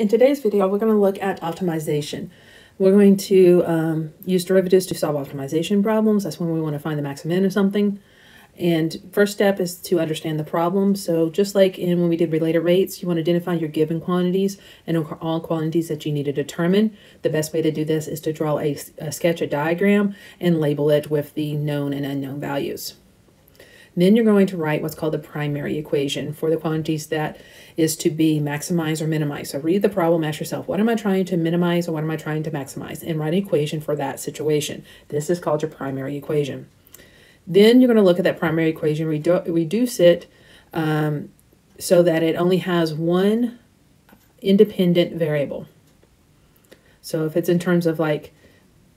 In today's video, we're going to look at optimization. We're going to um, use derivatives to solve optimization problems. That's when we want to find the maximum of something. And first step is to understand the problem. So just like in when we did related rates, you want to identify your given quantities and all quantities that you need to determine. The best way to do this is to draw a, a sketch, a diagram, and label it with the known and unknown values. Then you're going to write what's called the primary equation for the quantities that is to be maximized or minimized. So read the problem, ask yourself, what am I trying to minimize or what am I trying to maximize? And write an equation for that situation. This is called your primary equation. Then you're going to look at that primary equation, redu reduce it um, so that it only has one independent variable. So if it's in terms of like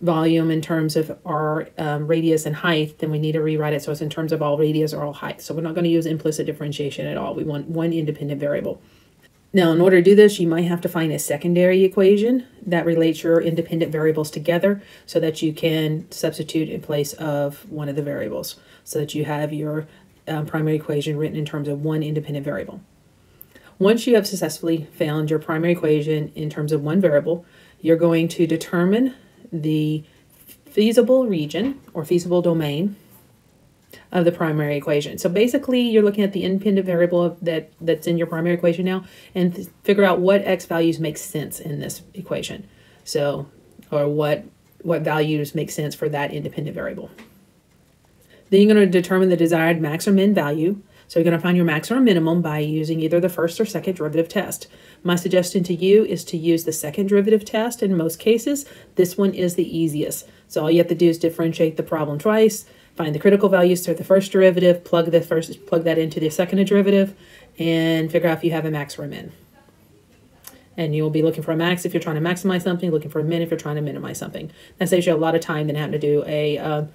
volume in terms of our um, radius and height, then we need to rewrite it so it's in terms of all radius or all height. So we're not going to use implicit differentiation at all. We want one independent variable. Now, in order to do this, you might have to find a secondary equation that relates your independent variables together so that you can substitute in place of one of the variables so that you have your um, primary equation written in terms of one independent variable. Once you have successfully found your primary equation in terms of one variable, you're going to determine the feasible region or feasible domain of the primary equation. So basically, you're looking at the independent variable that, that's in your primary equation now and figure out what x values make sense in this equation. So, or what, what values make sense for that independent variable. Then you're going to determine the desired max or min value so you're going to find your max or minimum by using either the first or second derivative test. My suggestion to you is to use the second derivative test in most cases. This one is the easiest. So all you have to do is differentiate the problem twice, find the critical values for the first derivative, plug the first plug that into the second derivative, and figure out if you have a max or a min. And you'll be looking for a max if you're trying to maximize something, looking for a min if you're trying to minimize something. That saves you a lot of time than having to do a uh,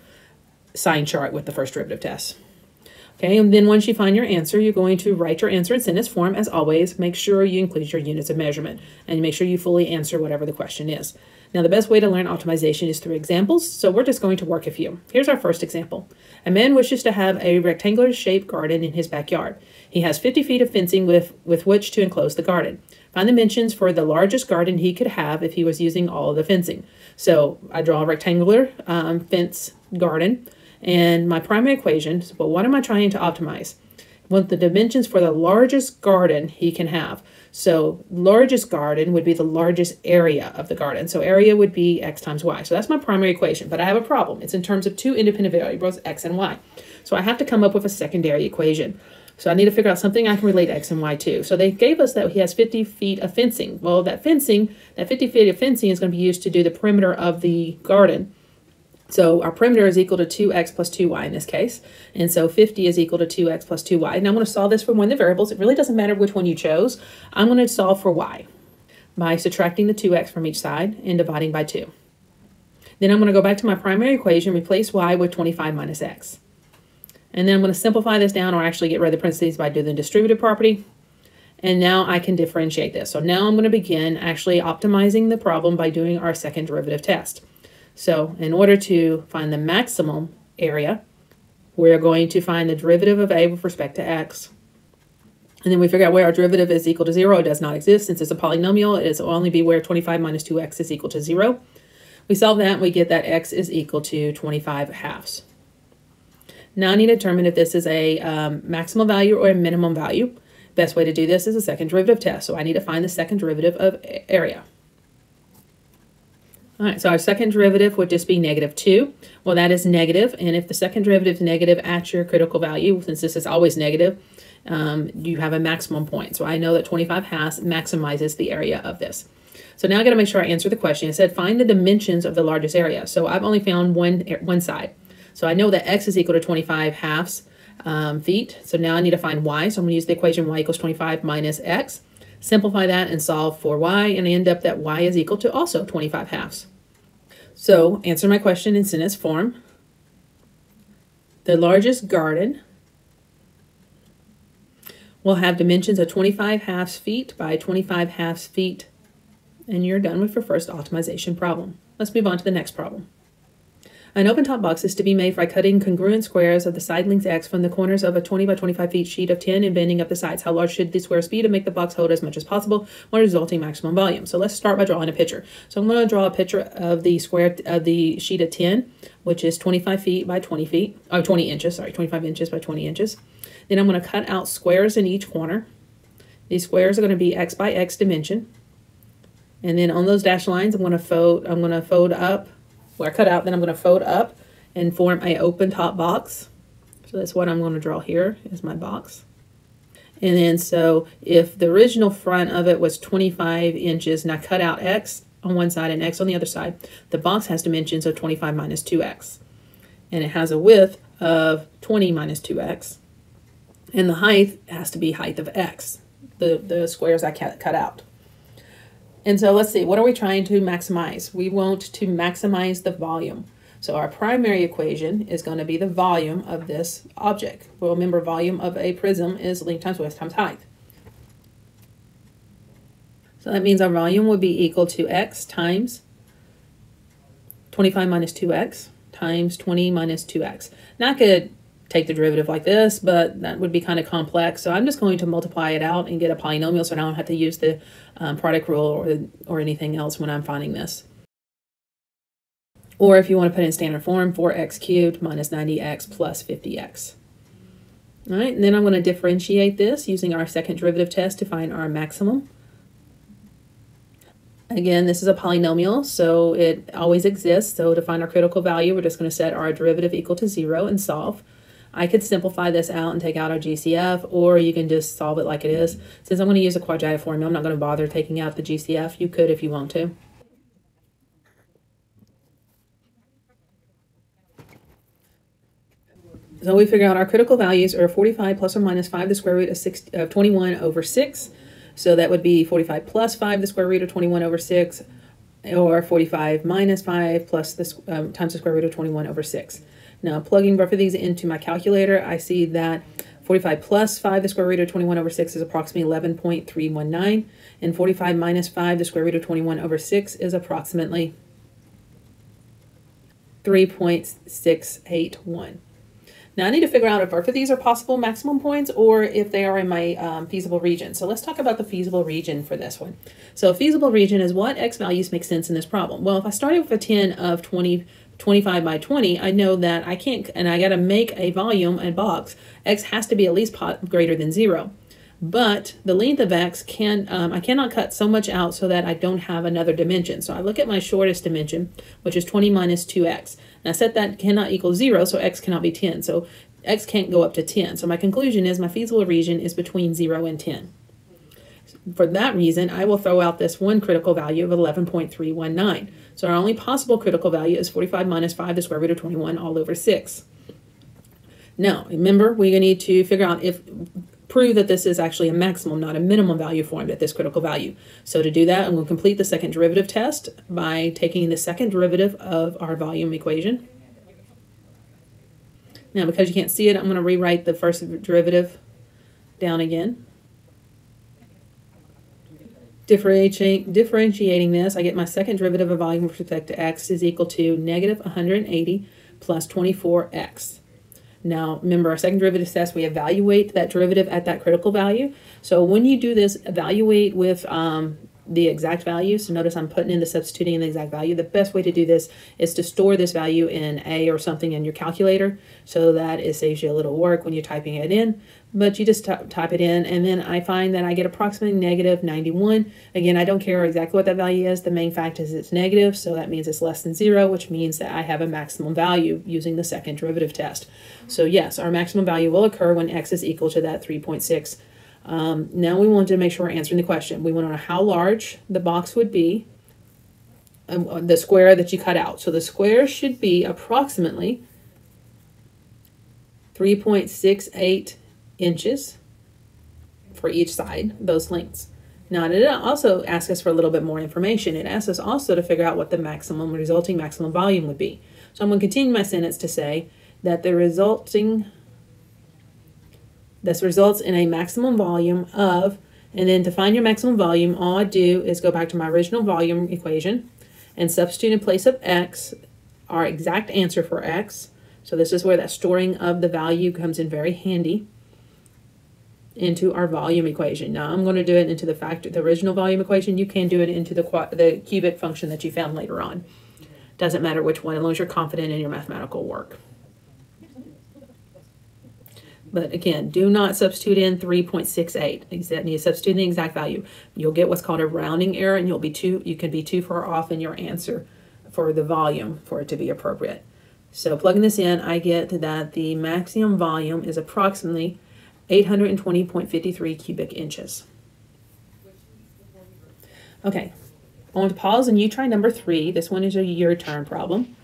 sign chart with the first derivative test. Okay, and then once you find your answer, you're going to write your answer in sentence form. As always, make sure you include your units of measurement and make sure you fully answer whatever the question is. Now, the best way to learn optimization is through examples, so we're just going to work a few. Here's our first example. A man wishes to have a rectangular shaped garden in his backyard. He has 50 feet of fencing with, with which to enclose the garden. Find the dimensions for the largest garden he could have if he was using all of the fencing. So I draw a rectangular um, fence garden. And my primary equation, well, what am I trying to optimize? Want the dimensions for the largest garden he can have. So largest garden would be the largest area of the garden. So area would be x times y. So that's my primary equation, but I have a problem. It's in terms of two independent variables, x and y. So I have to come up with a secondary equation. So I need to figure out something I can relate x and y to. So they gave us that he has 50 feet of fencing. Well, that fencing, that 50 feet of fencing is going to be used to do the perimeter of the garden. So our perimeter is equal to 2x plus 2y in this case. And so 50 is equal to 2x plus 2y. And I'm going to solve this for one of the variables. It really doesn't matter which one you chose. I'm going to solve for y by subtracting the 2x from each side and dividing by 2. Then I'm going to go back to my primary equation, replace y with 25 minus x. And then I'm going to simplify this down or actually get rid of the parentheses by doing the distributive property. And now I can differentiate this. So now I'm going to begin actually optimizing the problem by doing our second derivative test. So in order to find the maximum area, we're going to find the derivative of a with respect to x. And then we figure out where our derivative is equal to 0. It does not exist. Since it's a polynomial, it will only be where 25 minus 2x is equal to 0. We solve that, and we get that x is equal to 25 halves. Now I need to determine if this is a um, maximal value or a minimum value. Best way to do this is a second derivative test. So I need to find the second derivative of area. All right, so our second derivative would just be negative 2. Well, that is negative, and if the second derivative is negative at your critical value, since this is always negative, um, you have a maximum point. So I know that 25 halves maximizes the area of this. So now I got to make sure I answer the question. It said find the dimensions of the largest area. So I've only found one, one side. So I know that x is equal to 25 halves um, feet. So now I need to find y. So I'm going to use the equation y equals 25 minus x. Simplify that and solve for y, and I end up that y is equal to also 25 halves. So answer my question in sentence form. The largest garden will have dimensions of 25 halves feet by 25 halves feet, and you're done with your first optimization problem. Let's move on to the next problem. An open top box is to be made by cutting congruent squares of the side length x from the corners of a 20 by 25 feet sheet of tin and bending up the sides. How large should the squares be to make the box hold as much as possible while resulting maximum volume? So let's start by drawing a picture. So I'm going to draw a picture of the square of the sheet of tin, which is 25 feet by 20 feet, or 20 inches, sorry, 25 inches by 20 inches. Then I'm going to cut out squares in each corner. These squares are going to be x by x dimension. And then on those dashed lines, I'm going to fold, I'm going to fold up where I cut out, then I'm going to fold up and form a open top box. So that's what I'm going to draw here is my box. And then so if the original front of it was 25 inches and I cut out X on one side and X on the other side, the box has dimensions of 25 minus 2X. And it has a width of 20 minus 2X. And the height has to be height of X, the, the squares I cut out. And so let's see, what are we trying to maximize? We want to maximize the volume. So our primary equation is going to be the volume of this object. Well, remember, volume of a prism is length times width times height. So that means our volume would be equal to x times 25 minus 2x times 20 minus 2x. Now I could take the derivative like this, but that would be kind of complex. So I'm just going to multiply it out and get a polynomial so I don't have to use the um, product rule or, or anything else when I'm finding this. Or if you want to put in standard form, 4x cubed minus 90x plus 50x. All right, and then I'm going to differentiate this using our second derivative test to find our maximum. Again, this is a polynomial, so it always exists. So to find our critical value, we're just going to set our derivative equal to 0 and solve. I could simplify this out and take out our GCF, or you can just solve it like it is. Since I'm going to use a quadratic formula, I'm not going to bother taking out the GCF. You could if you want to. So we figure out our critical values are 45 plus or minus 5 the square root of, six, of 21 over 6. So that would be 45 plus 5 the square root of 21 over 6, or 45 minus 5 plus the, um, times the square root of 21 over 6. Now, plugging both of these into my calculator, I see that 45 plus 5, the square root of 21 over 6 is approximately 11.319, and 45 minus 5, the square root of 21 over 6 is approximately 3.681. Now I need to figure out if both of these are possible maximum points or if they are in my um, feasible region. So let's talk about the feasible region for this one. So feasible region is what x values make sense in this problem. Well, if I started with a 10 of 20, 25 by 20, I know that I can't, and I got to make a volume, and box, x has to be at least greater than zero. But the length of x can, um, I cannot cut so much out so that I don't have another dimension. So I look at my shortest dimension, which is 20 minus 2x. And I set that cannot equal 0, so x cannot be 10. So x can't go up to 10. So my conclusion is my feasible region is between 0 and 10. For that reason, I will throw out this one critical value of 11.319. So our only possible critical value is 45 minus 5, the square root of 21, all over 6. Now, remember, we need to figure out if prove that this is actually a maximum, not a minimum value formed at this critical value. So to do that, I'm going to complete the second derivative test by taking the second derivative of our volume equation. Now, because you can't see it, I'm going to rewrite the first derivative down again. Differentiating, differentiating this, I get my second derivative of volume with respect to x is equal to negative 180 plus 24x. Now, remember our second derivative test, we evaluate that derivative at that critical value. So when you do this, evaluate with um, the exact value. So notice I'm putting in the substituting in the exact value. The best way to do this is to store this value in A or something in your calculator so that it saves you a little work when you're typing it in. But you just type it in and then I find that I get approximately negative 91. Again, I don't care exactly what that value is. The main fact is it's negative, so that means it's less than zero, which means that I have a maximum value using the second derivative test. So yes, our maximum value will occur when x is equal to that 3.6 um, now we want to make sure we're answering the question. We want to know how large the box would be, um, the square that you cut out. So the square should be approximately 3.68 inches for each side, those lengths. Now, it also asks us for a little bit more information. It asks us also to figure out what the maximum resulting maximum volume would be. So I'm going to continue my sentence to say that the resulting this results in a maximum volume of, and then to find your maximum volume, all I do is go back to my original volume equation and substitute in place of x our exact answer for x. So this is where that storing of the value comes in very handy into our volume equation. Now I'm going to do it into the factor, the original volume equation. You can do it into the, the cubic function that you found later on. Doesn't matter which one, as long as you're confident in your mathematical work. But again, do not substitute in 3.68. You to substitute in the exact value. You'll get what's called a rounding error, and you'll be too you can be too far off in your answer for the volume for it to be appropriate. So plugging this in, I get that the maximum volume is approximately 820.53 cubic inches. Okay, I want to pause and you try number three. This one is a your turn problem.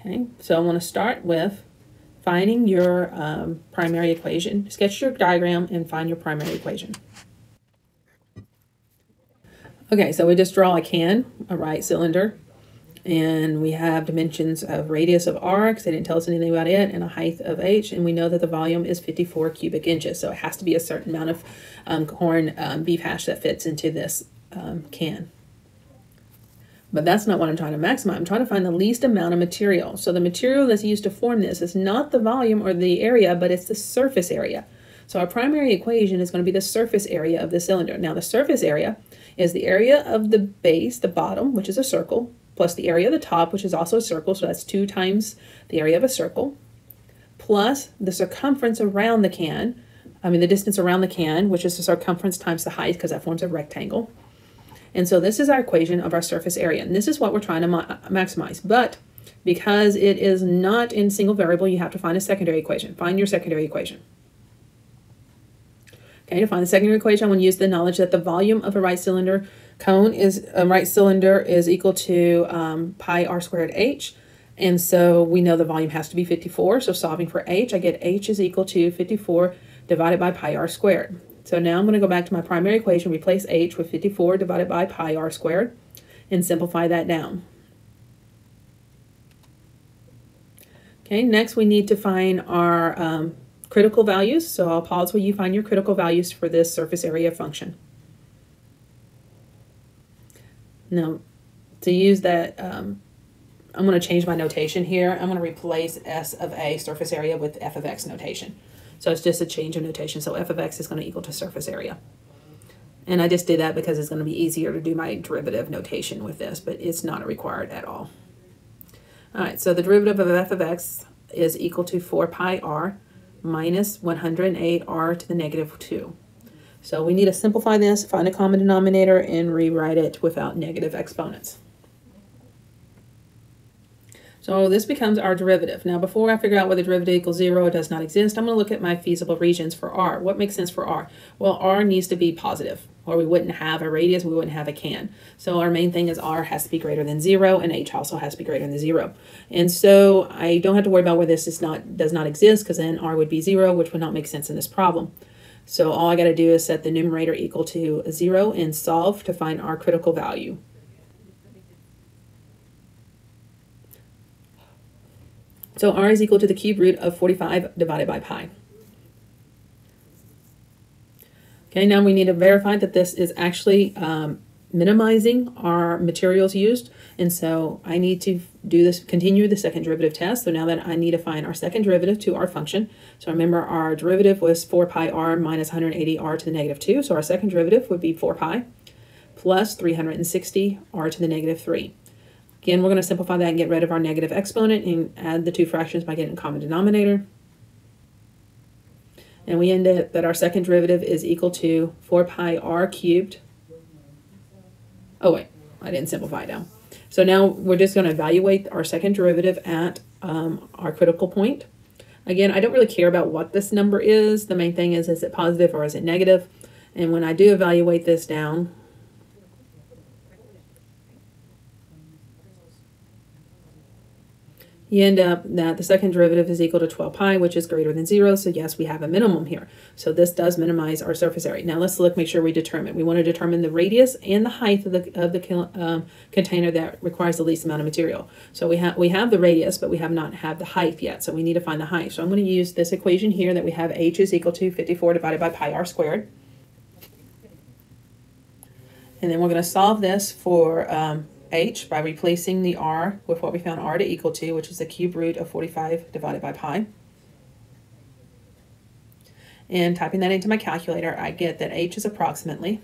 Okay, so I want to start with finding your um, primary equation. Sketch your diagram and find your primary equation. Okay, so we just draw a can, a right cylinder, and we have dimensions of radius of r, because they didn't tell us anything about it, and a height of h, and we know that the volume is 54 cubic inches, so it has to be a certain amount of um, corn um, beef hash that fits into this um, can. But that's not what I'm trying to maximize. I'm trying to find the least amount of material. So the material that's used to form this is not the volume or the area, but it's the surface area. So our primary equation is going to be the surface area of the cylinder. Now the surface area is the area of the base, the bottom, which is a circle, plus the area of the top, which is also a circle. So that's two times the area of a circle, plus the circumference around the can. I mean the distance around the can, which is the circumference times the height, because that forms a rectangle and so this is our equation of our surface area. And this is what we're trying to maximize. But because it is not in single variable, you have to find a secondary equation. Find your secondary equation. Okay, to find the secondary equation, I'm going to use the knowledge that the volume of a right cylinder cone is a right cylinder is equal to um, pi r squared h. And so we know the volume has to be 54. So solving for h, I get h is equal to 54 divided by pi r squared. So now I'm going to go back to my primary equation, replace h with 54 divided by pi r squared, and simplify that down. Okay, next we need to find our um, critical values. So I'll pause while you find your critical values for this surface area function. Now, to use that, um, I'm going to change my notation here. I'm going to replace S of A, surface area, with F of X notation. So it's just a change of notation. So f of x is going to equal to surface area. And I just did that because it's going to be easier to do my derivative notation with this, but it's not required at all. All right, so the derivative of f of x is equal to 4 pi r minus 108 r to the negative 2. So we need to simplify this, find a common denominator, and rewrite it without negative exponents. So this becomes our derivative. Now, before I figure out whether derivative equals zero or does not exist, I'm going to look at my feasible regions for r. What makes sense for r? Well, r needs to be positive, or we wouldn't have a radius, we wouldn't have a can. So our main thing is r has to be greater than zero, and h also has to be greater than zero. And so I don't have to worry about where this is not does not exist, because then r would be zero, which would not make sense in this problem. So all I got to do is set the numerator equal to zero and solve to find our critical value. So r is equal to the cube root of 45 divided by pi. Okay, now we need to verify that this is actually um, minimizing our materials used. And so I need to do this, continue the second derivative test. So now that I need to find our second derivative to our function. So remember our derivative was 4 pi r minus 180 r to the negative 2. So our second derivative would be 4 pi plus 360 r to the negative 3. Again, we're going to simplify that and get rid of our negative exponent and add the two fractions by getting a common denominator. And we end up that our second derivative is equal to 4 pi r cubed. Oh, wait, I didn't simplify it down. So now we're just going to evaluate our second derivative at um, our critical point. Again, I don't really care about what this number is. The main thing is, is it positive or is it negative? And when I do evaluate this down, you end up that the second derivative is equal to 12 pi, which is greater than zero. So yes, we have a minimum here. So this does minimize our surface area. Now let's look, make sure we determine. We want to determine the radius and the height of the, of the um, container that requires the least amount of material. So we have, we have the radius, but we have not had the height yet. So we need to find the height. So I'm going to use this equation here that we have h is equal to 54 divided by pi r squared. And then we're going to solve this for um, h by replacing the r with what we found r to equal to, which is the cube root of 45 divided by pi. And typing that into my calculator, I get that h is approximately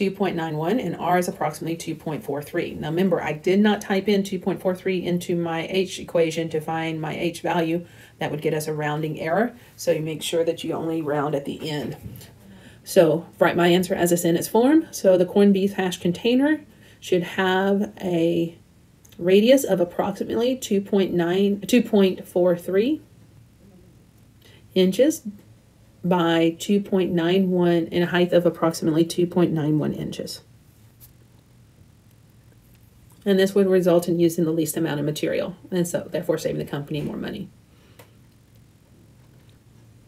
2.91 and R is approximately 2.43. Now remember, I did not type in 2.43 into my H equation to find my H value. That would get us a rounding error. So you make sure that you only round at the end. So write my answer as it's in its form. So the corned beef hash container should have a radius of approximately 2.9, 2.43 inches by 2.91 and a height of approximately 2.91 inches. And this would result in using the least amount of material, and so therefore saving the company more money.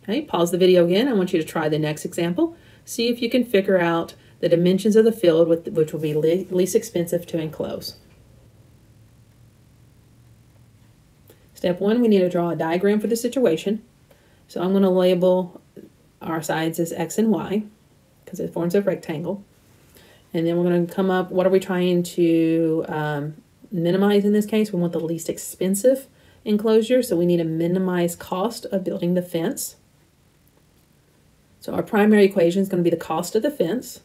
Okay, pause the video again. I want you to try the next example. See if you can figure out the dimensions of the field with, which will be le least expensive to enclose. Step one, we need to draw a diagram for the situation. So I'm going to label our sides as x and y because it forms a rectangle. And then we're going to come up, what are we trying to um, minimize in this case? We want the least expensive enclosure, so we need to minimize cost of building the fence. So our primary equation is going to be the cost of the fence,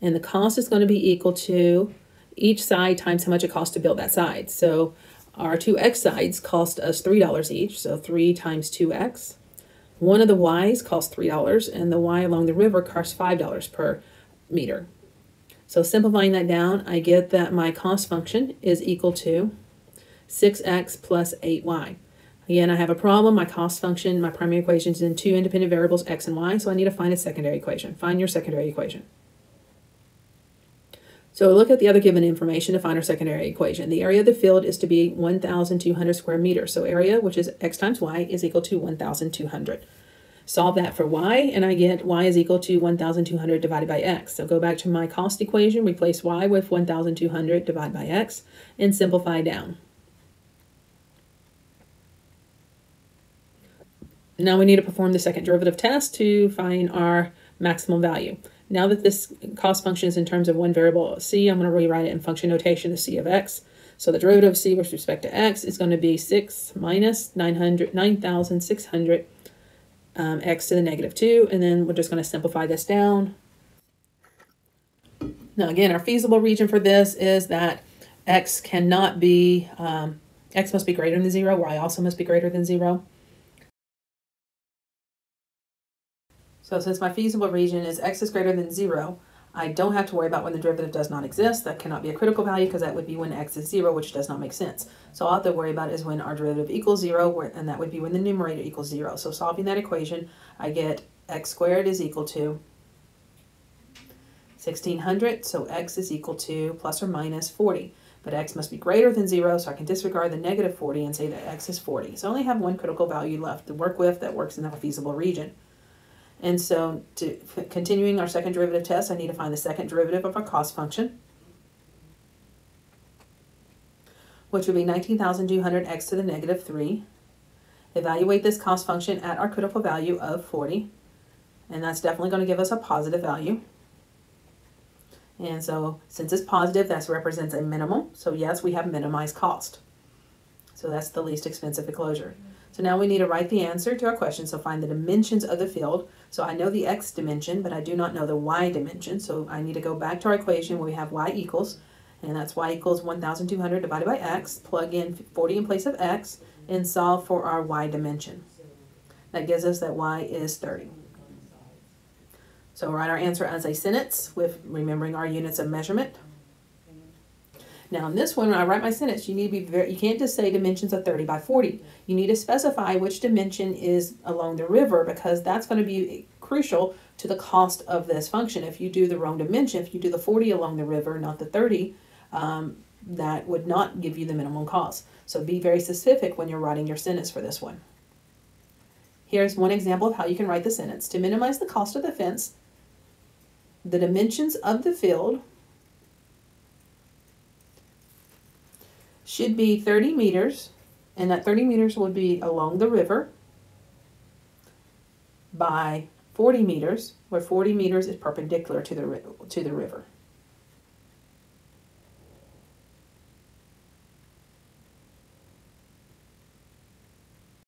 and the cost is going to be equal to each side times how much it costs to build that side. So our two x sides cost us $3 each, so 3 times 2x. One of the Ys costs $3, and the Y along the river costs $5 per meter. So simplifying that down, I get that my cost function is equal to 6x plus 8y. Again, I have a problem. My cost function, my primary equation is in two independent variables, x and y, so I need to find a secondary equation. Find your secondary equation. So look at the other given information to find our secondary equation. The area of the field is to be 1,200 square meters. So area, which is x times y, is equal to 1,200. Solve that for y, and I get y is equal to 1,200 divided by x. So go back to my cost equation, replace y with 1,200 divided by x, and simplify down. Now we need to perform the second derivative test to find our maximum value. Now that this cost function is in terms of one variable c, I'm going to rewrite it in function notation, the c of x. So the derivative of c with respect to x is going to be 6 minus 900, 9,600 um, x to the negative 2, and then we're just going to simplify this down. Now again, our feasible region for this is that x cannot be, um, x must be greater than 0, y also must be greater than 0. So since my feasible region is x is greater than 0, I don't have to worry about when the derivative does not exist. That cannot be a critical value because that would be when x is 0, which does not make sense. So all I have to worry about is when our derivative equals 0, and that would be when the numerator equals 0. So solving that equation, I get x squared is equal to 1600, so x is equal to plus or minus 40. But x must be greater than 0, so I can disregard the negative 40 and say that x is 40. So I only have one critical value left to work with that works in the feasible region. And so to continuing our second derivative test, I need to find the second derivative of our cost function, which would be 19,200x to the negative 3. Evaluate this cost function at our critical value of 40, and that's definitely going to give us a positive value. And so since it's positive, that represents a minimum. So yes, we have minimized cost. So that's the least expensive enclosure. So now we need to write the answer to our question. So find the dimensions of the field. So I know the x dimension, but I do not know the y dimension. So I need to go back to our equation where we have y equals, and that's y equals 1,200 divided by x. Plug in 40 in place of x and solve for our y dimension. That gives us that y is 30. So write our answer as a sentence with remembering our units of measurement. Now in this one, when I write my sentence, you need to be very, you can't just say dimensions of 30 by 40. You need to specify which dimension is along the river because that's going to be crucial to the cost of this function. If you do the wrong dimension, if you do the 40 along the river, not the 30, um, that would not give you the minimum cost. So be very specific when you're writing your sentence for this one. Here's one example of how you can write the sentence. To minimize the cost of the fence, the dimensions of the field should be 30 meters, and that 30 meters would be along the river by 40 meters, where 40 meters is perpendicular to the, to the river.